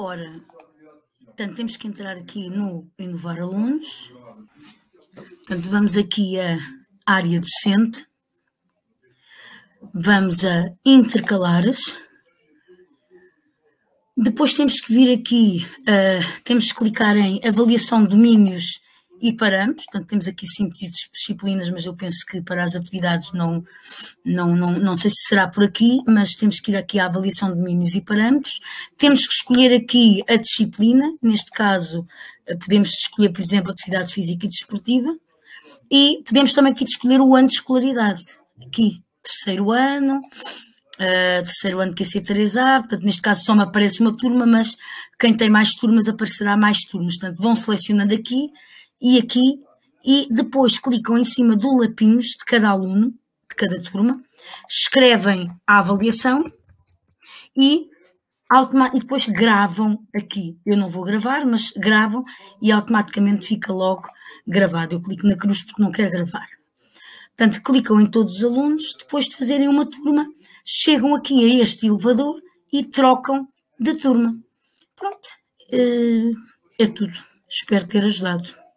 Ora, portanto, temos que entrar aqui no Inovar Alunos. Portanto, vamos aqui a área docente. Vamos a intercalares. Depois temos que vir aqui, uh, temos que clicar em avaliação de domínios e paramos, portanto temos aqui síntese disciplinas, mas eu penso que para as atividades não, não, não, não sei se será por aqui, mas temos que ir aqui à avaliação de domínios e parâmetros, temos que escolher aqui a disciplina, neste caso eh, podemos escolher, por exemplo, atividade física e desportiva, e podemos também aqui escolher o ano de escolaridade, aqui, terceiro ano, uh, terceiro ano de QC3A, portanto neste caso só me aparece uma turma, mas quem tem mais turmas aparecerá mais turmas, portanto vão selecionando aqui, e aqui, e depois clicam em cima do lapinhos de cada aluno, de cada turma, escrevem a avaliação e, e depois gravam aqui. Eu não vou gravar, mas gravam e automaticamente fica logo gravado. Eu clico na cruz porque não quero gravar. Portanto, clicam em todos os alunos, depois de fazerem uma turma, chegam aqui a este elevador e trocam de turma. Pronto, eh, é tudo. Espero ter ajudado.